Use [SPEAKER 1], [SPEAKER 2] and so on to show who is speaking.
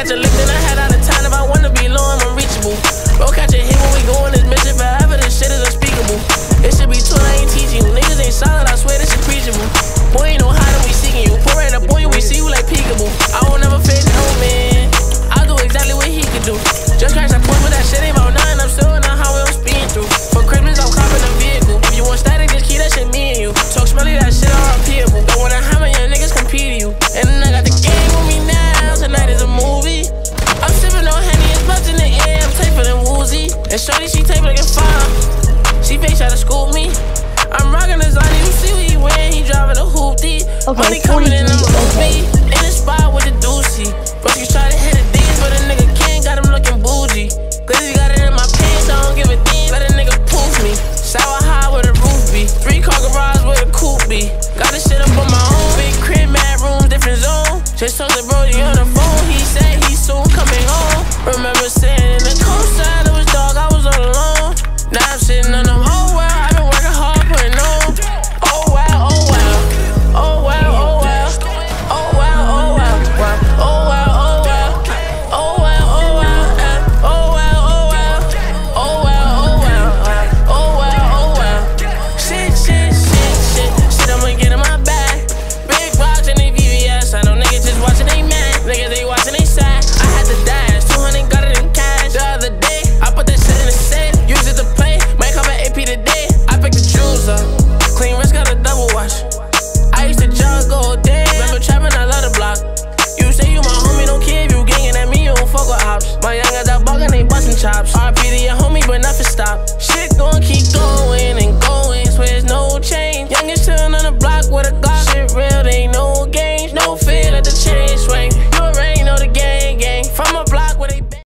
[SPEAKER 1] catch a lift then I head out of town. If I wanna be low, I'm unreachable. Bro, catch a hit when we go on this mission forever. This shit is unspeakable. It should be taught, I ain't teaching you. Niggas ain't solid, I swear this is preachable. Boy, ain't no hiding. Fuck my 40 in the spot with the doozy. Bro, you try to hit a D's, but a nigga can't. Got him looking bougie. Glizzy got it in my pants, I don't give a damn. Let a nigga poof me. Shower high with a roof be. Three car garage with a coupe be. Got this shit up on my own. Big crib, mad room, different zone. Just told the Brody on the phone. He said he soon coming home. Remember,